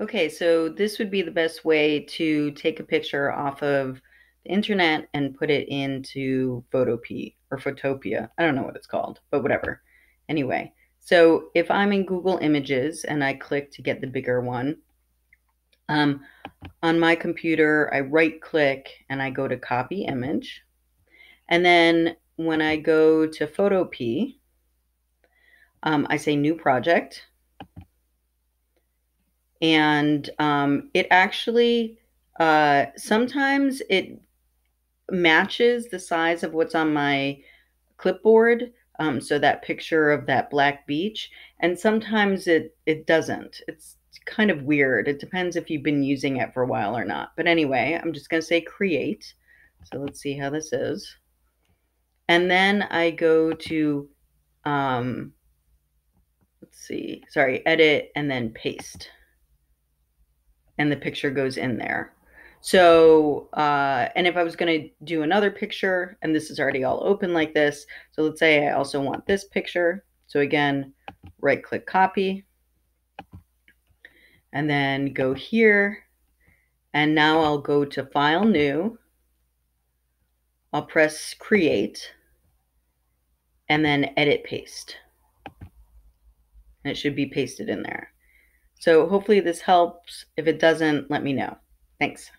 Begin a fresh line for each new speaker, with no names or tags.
Okay, so this would be the best way to take a picture off of the internet and put it into Photopea or Photopia. I don't know what it's called, but whatever. Anyway, so if I'm in Google Images and I click to get the bigger one, um, on my computer, I right click and I go to copy image. And then when I go to Photopea, um, I say new project and um, it actually uh, sometimes it matches the size of what's on my clipboard um, so that picture of that black beach. And sometimes it it doesn't. It's kind of weird. It depends if you've been using it for a while or not. But anyway i'm just going to say create. So let's see how this is. And then i go to um, let's see. Sorry edit and then paste and the picture goes in there. So, uh, and if I was going to do another picture, and this is already all open like this, so let's say I also want this picture. So again, right click copy, and then go here, and now I'll go to file new. I'll press create, and then edit paste. And it should be pasted in there. So hopefully this helps. If it doesn't, let me know. Thanks.